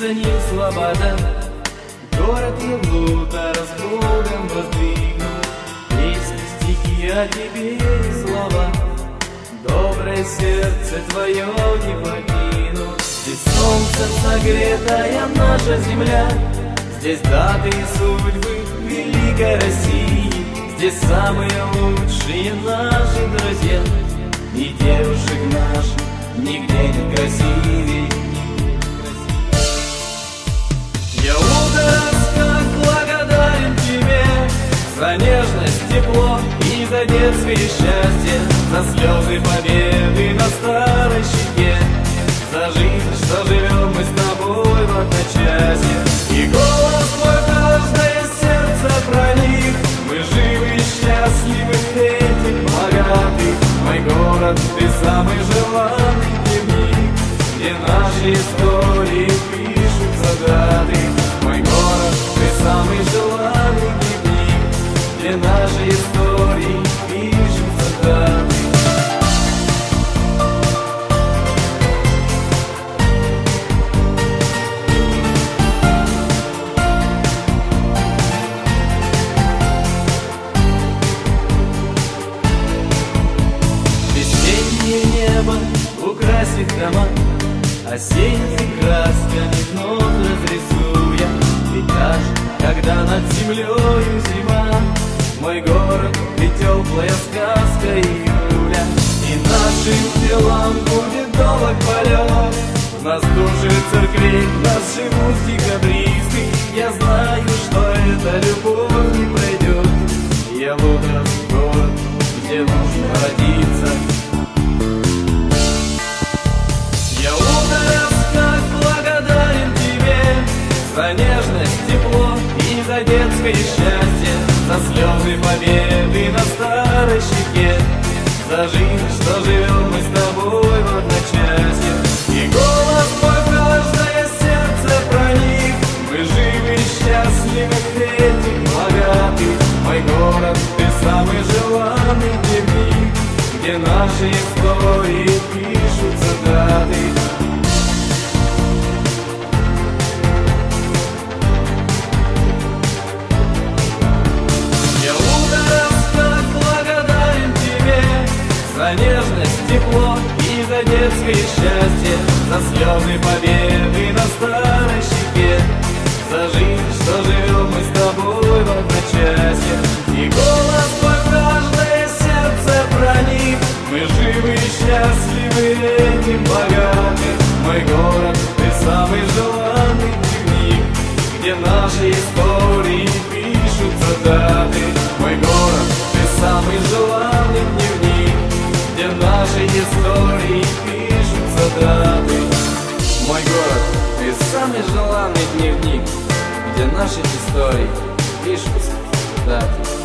за ним слобода Город Елута с Богом воздвигнул Песни, стихи о тебе и слова. Доброе сердце твое не покинут Здесь солнцем согретая наша земля. Здесь даты и судьбы великой России. Здесь самые лучшие наши друзья детское счастье За слезы победы на старой щеке. За жизнь, что живем мы с тобой в одночасье. И голос твой каждое сердце проник. Мы живы счастливы, этим богаты. Мой город, ты самый желанный дневник. Где наши истории небо украсит дома Осенними красками вновь нашим делам будет долг полет Нас души церквей, нас живут декабристы. Я знаю, что эта любовь не пройдет. Я выбрал город, где нужно родиться. Я утрас как благодарен тебе. За нежность, тепло и за детское счастье За слезы победы За жизнь, что живем мы с тобой в одночасье И голос твой в каждое сердце проник. Мы живы счастливы, этим богаты. Мой город, ты самый желанный дневник Где наши истории пишутся За нежность, тепло и за детское счастье За слезы победы на старой щеке За жизнь, что живем мы с тобой в одночасье. И голос твой каждое сердце проник Мы живы и счастливы этим богаты Мой город, ты самый желанный дневник Где наши истории пишутся даты